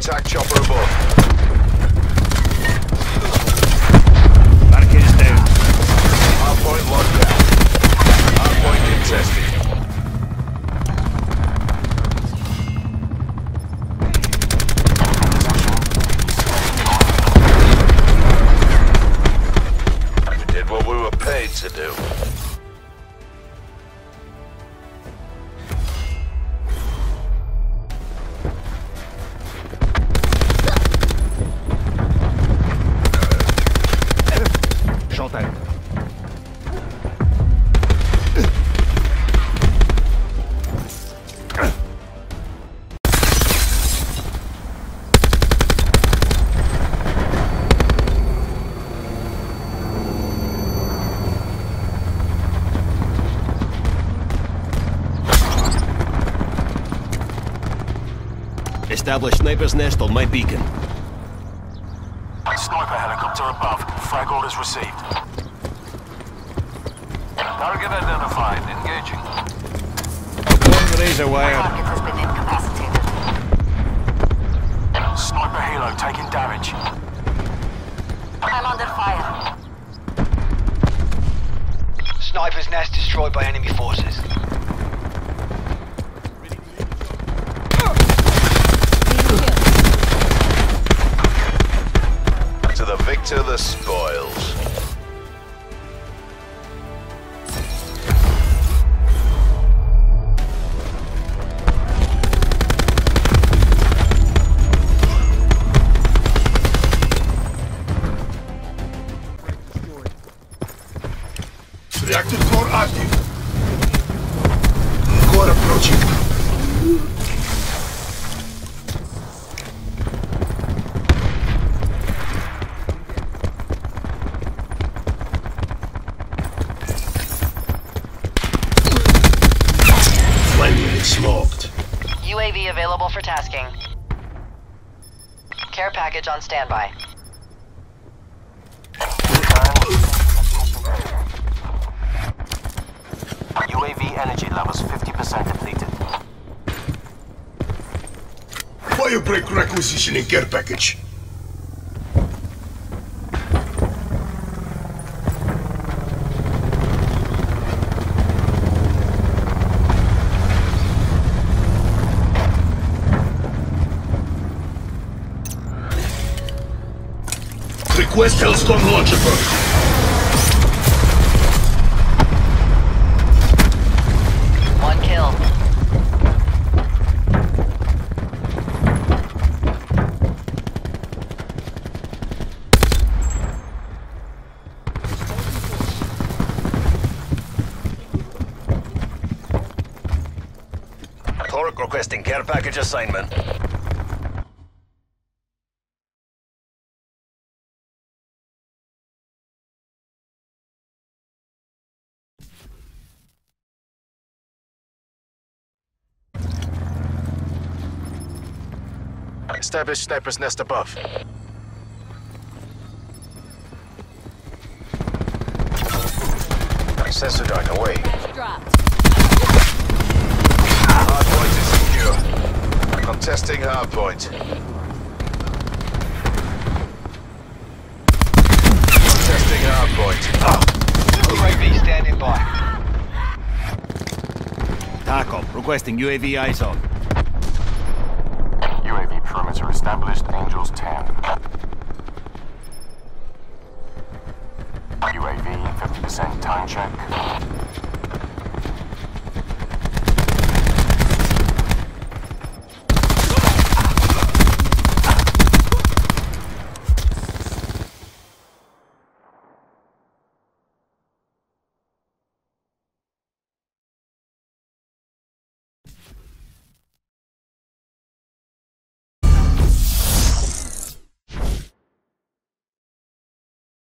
attack chopper above. Barricade is down. Hardpoint locked down. Hardpoint contested. We did what we were paid to do. Establish sniper's nest on my beacon. Sniper helicopter above. Frag orders received. Target identified. Engaging. One razor wire. Target has been incapacitated. Sniper helo taking damage. I'm under fire. Sniper's nest destroyed by enemy forces. To the spoils. Reactor core active. Core approaching. Finally. UAV available for tasking. Care package on standby. UAV energy levels 50% depleted. Firebreak requisitioning care package. Request Hellstorm launcher burn. One kill. Torque requesting care package assignment. Establish sniper's nest above. Sensor joint away. Hardpoint is secure. Contesting hardpoint. Contesting hardpoint. UAV standing by. TACOM, requesting UAV eyes on. UAV perimeter established. Angels 10. UAV 50% time check.